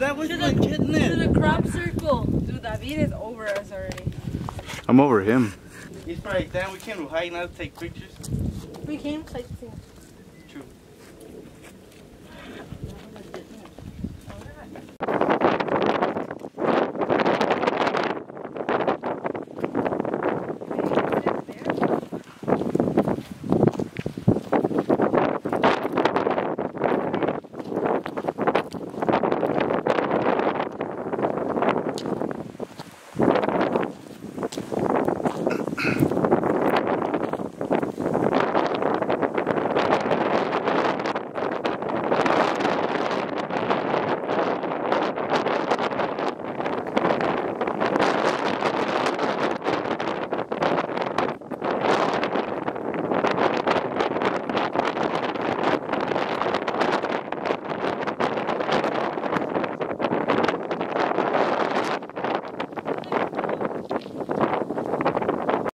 That was To my the, kidney. to the crop circle. Dude, David is over us already. I'm over him. It's probably down. We came to hide not to take pictures. We came pictures. True.